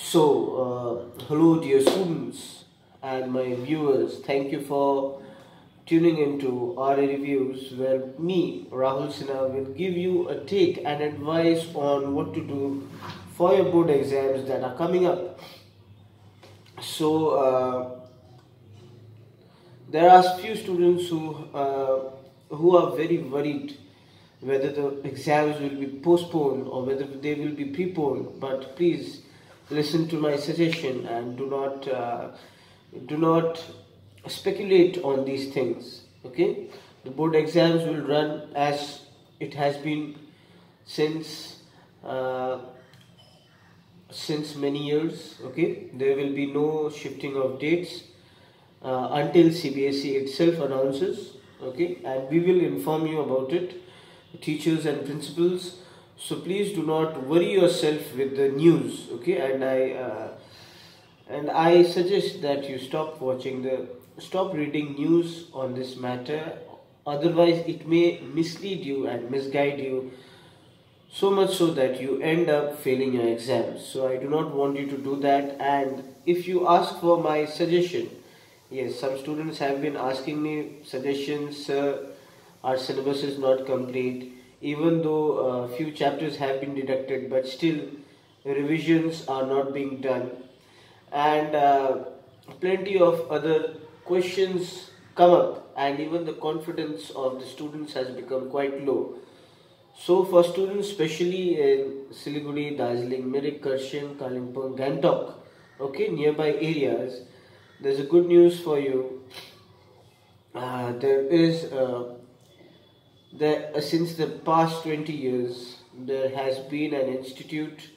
So, uh, hello, dear students and my viewers. Thank you for tuning into RA Reviews, where me, Rahul Sinha, will give you a take and advice on what to do for your board exams that are coming up. So, uh, there are few students who uh, who are very worried whether the exams will be postponed or whether they will be preponed. But please listen to my suggestion and do not uh, do not speculate on these things. Okay, the board exams will run as it has been since. Uh, since many years okay there will be no shifting of dates uh, until CBSE itself announces okay and we will inform you about it teachers and principals so please do not worry yourself with the news okay? And I uh, and I suggest that you stop watching the stop reading news on this matter. Otherwise it may mislead you and misguide you so much so that you end up failing your exams so i do not want you to do that. And if you ask for my suggestion yes some students have been asking me suggestions sir our syllabus is not complete even though a few chapters have been deducted but still revisions are not being done and uh, plenty of other questions come up and even the confidence of the students has become quite low so for students especially in Siliguri, Darjeeling, Mirik, Kurseong, Kalimpong, Gangtok, okay, nearby areas, there's a good news for you. Uh, there is uh, uh, since the past 20 years there has been an institute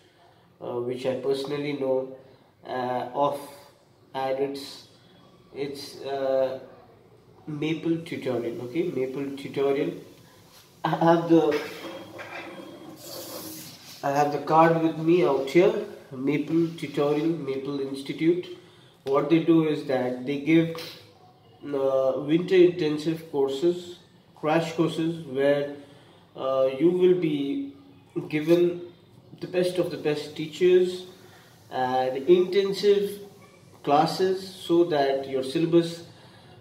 uh, which I personally know uh, of and it's it's uh, Maple Tutorial okay? Maple Tutorial. I have the I have the card with me out here Maple Tutorial Maple Institute. What they do is that they give uh, winter intensive courses crash courses where uh, you will be given the best of the best teachers and intensive classes so that your syllabus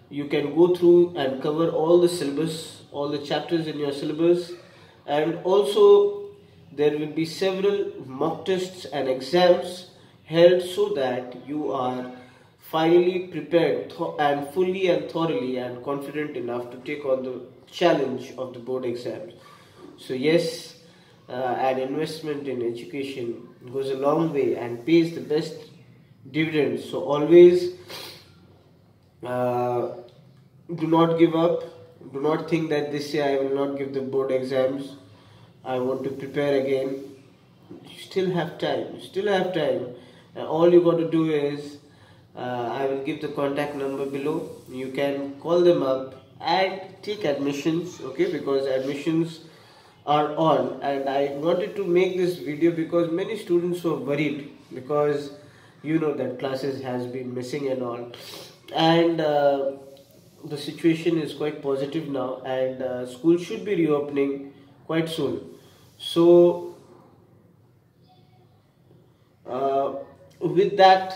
you can go through and cover all the syllabus all the chapters in your syllabus. And also there will be several mock tests and exams held so that you are finally prepared and fully and thoroughly and confident enough to take on the challenge of the board exams. So yes, uh, an investment in education goes a long way and pays the best dividends. So always uh, do not give up. Do not think that this year I will not give the board exams I want to prepare again. You still have time. You still have time. And all you got to do is uh, I will give the contact number below. You can call them up and take admissions. Okay, because admissions are on. And I wanted to make this video because many students were worried because you know that classes has been missing and all. And uh, the situation is quite positive now, and uh, school should be reopening quite soon. So, uh, with that